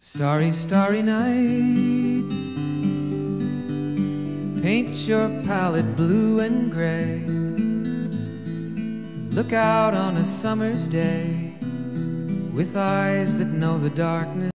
Starry, starry night. Paint your palette blue and gray. Look out on a summer's day with eyes that know the darkness.